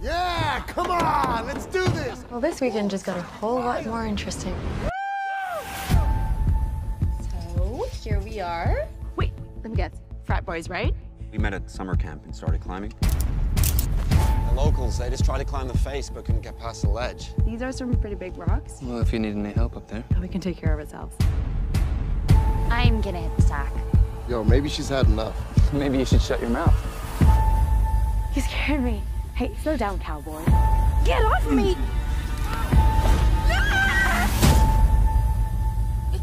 Yeah, come on, let's do this. Well, this weekend just got a whole lot more interesting. So here we are. Wait, let me guess. Frat boys, right? We met at summer camp and started climbing. The locals, they just tried to climb the face but couldn't get past the ledge. These are some pretty big rocks. Well, if you need any help up there. We can take care of ourselves. I'm gonna hit the sack. Yo, maybe she's had enough. Maybe you should shut your mouth. You scared me. Hey, slow down, cowboy. Get off me!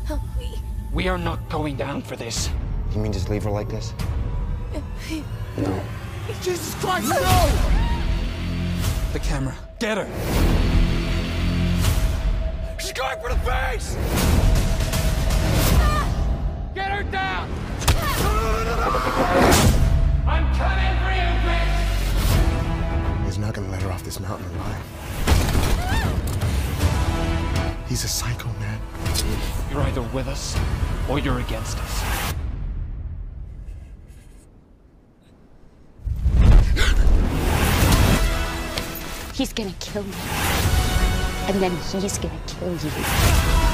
Help me. We are not going down for this. You mean just leave her like this? No. Jesus Christ, no! The camera. Get her. She's going for the face! Gonna let her this mountain alive. He's a psycho, man. You're either with us or you're against us. He's gonna kill me. And then he's gonna kill you.